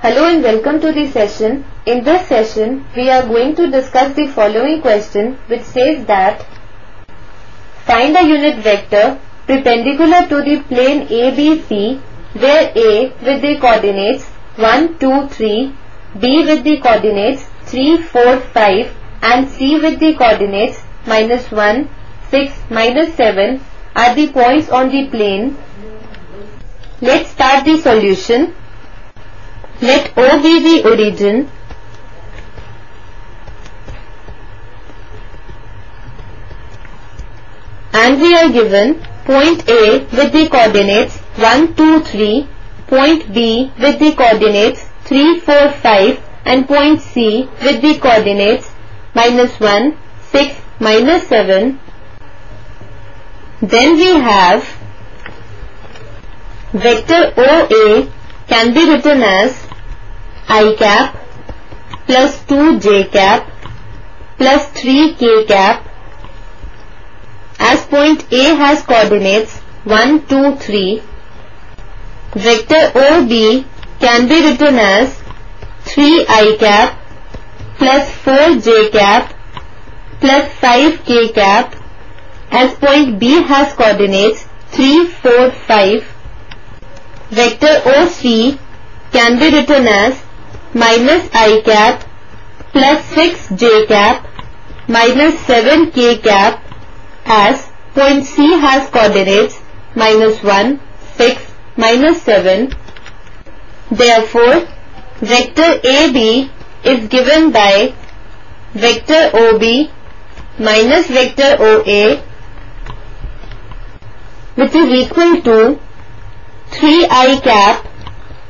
Hello and welcome to the session. In this session, we are going to discuss the following question which says that find a unit vector perpendicular to the plane ABC where A with the coordinates 1, 2, 3, B with the coordinates 3, 4, 5 and C with the coordinates minus 1, 6, minus 7 are the points on the plane. Let's start the solution. Let O be the origin and we are given point A with the coordinates 1, 2, 3, point B with the coordinates 3, 4, 5 and point C with the coordinates minus 1, 6, minus 7. Then we have vector OA can be written as i cap plus 2 j cap plus 3 k cap. As point A has coordinates 1, 2, 3 vector OB can be written as 3 i cap plus 4 j cap plus 5 k cap. As point B has coordinates 3, 4, 5 vector OC can be written as minus i cap plus 6 j cap minus 7 k cap as point C has coordinates minus 1, 6, minus 7. Therefore, vector AB is given by vector OB minus vector OA which is equal to 3i cap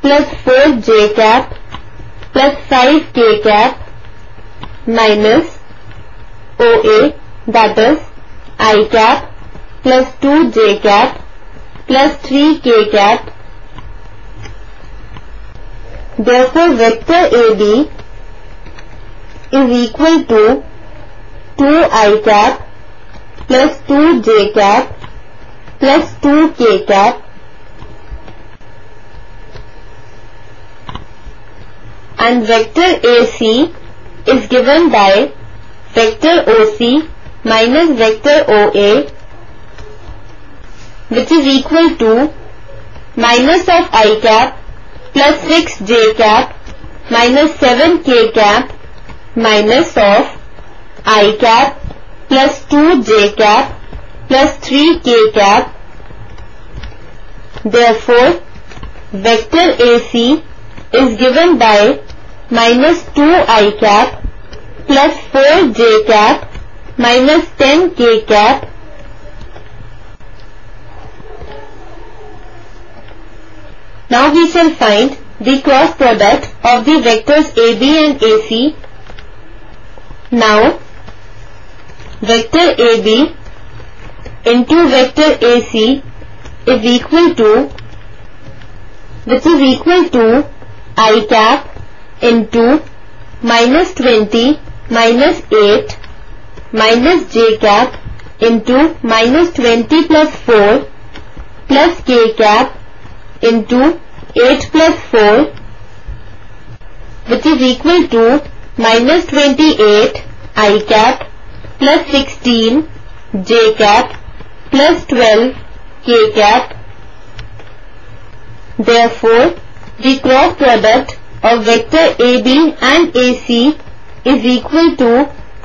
plus 4j cap plus 5k cap minus OA that is i cap plus 2j cap plus 3k cap. Therefore, vector AB is equal to 2i cap plus 2j cap plus 2k cap and vector AC is given by vector OC minus vector OA which is equal to minus of i cap plus 6j cap minus 7k cap minus of i cap plus 2j cap plus 3k cap. Therefore, vector AC is given by minus 2i cap plus 4j cap minus 10 k cap Now we shall find the cross product of the vectors AB and AC. Now vector AB into vector AC is equal to which is equal to i cap into minus 20 minus 8 minus j cap into minus 20 plus 4 plus k cap into 8 plus 4 which is equal to minus 28 i cap plus 16 j cap plus 12 k cap. Therefore, the cross product of vector AB and AC is equal to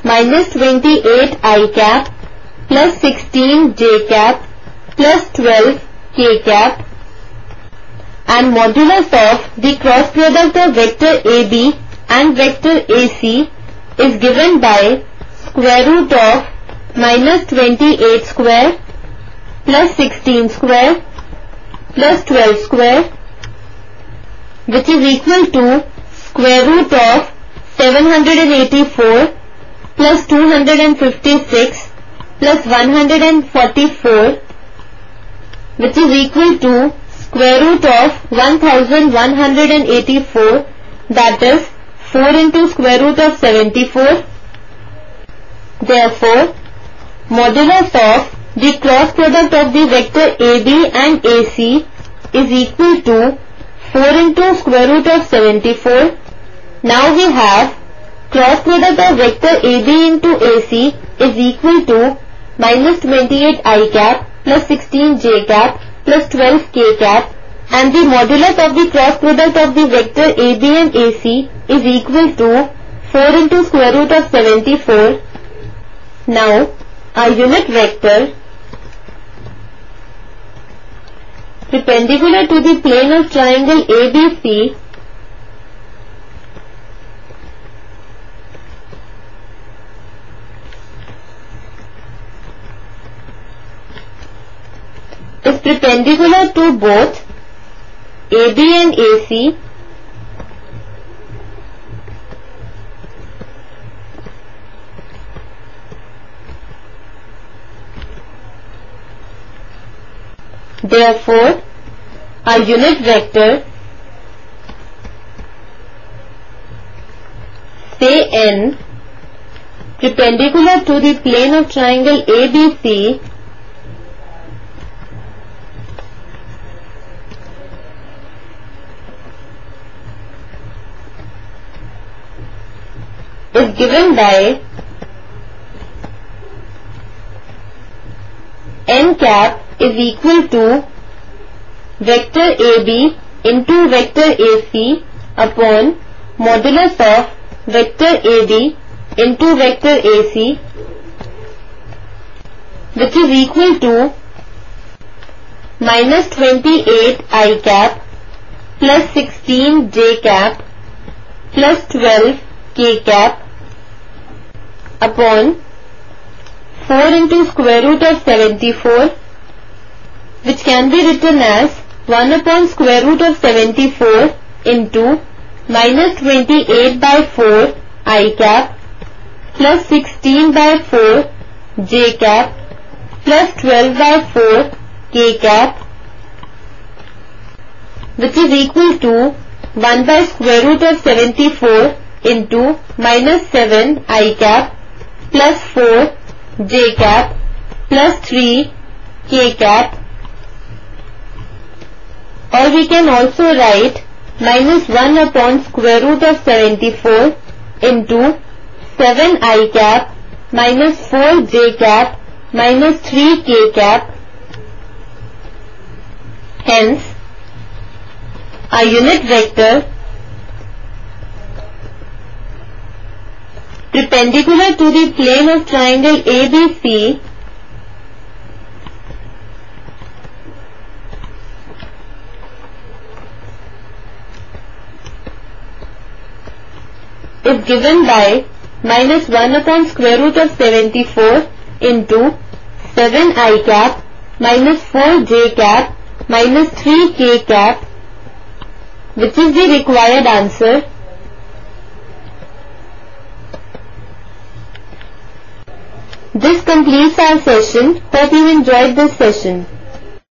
minus 28 i cap plus 16 j cap plus 12 k cap. And modulus of the cross product of vector AB and vector AC is given by square root of minus 28 square plus 16 square plus 12 square which is equal to square root of 784 plus 256 plus 144 which is equal to square root of 1184 that is 4 into square root of 74. Therefore, modulus of the cross product of the vector AB and AC is equal to 4 into square root of 74. Now we have cross product of vector AB into AC is equal to minus 28 i cap plus 16 j cap plus 12 k cap and the modulus of the cross product of the vector AB and AC is equal to 4 into square root of 74. Now, a unit vector perpendicular to the plane of triangle ABC is perpendicular to both AB and AC Therefore, a unit vector say n perpendicular to the plane of triangle ABC is given by n cap is equal to vector AB into vector AC upon modulus of vector AB into vector AC which is equal to minus 28 i cap plus 16 j cap plus 12 k cap upon 4 into square root of 74 which can be written as 1 upon square root of 74 into minus 28 by 4 i cap plus 16 by 4 j cap plus 12 by 4 k cap which is equal to 1 by square root of 74 into minus 7 i cap plus 4 j cap plus 3 k cap or we can also write minus 1 upon square root of 74 into 7 i cap minus 4 j cap minus 3 k cap. Hence, a unit vector perpendicular to the plane of triangle ABC is given by minus 1 upon square root of 74 into 7 i cap minus 4 j cap minus 3 k cap which is the required answer. This completes our session. Hope you enjoyed this session.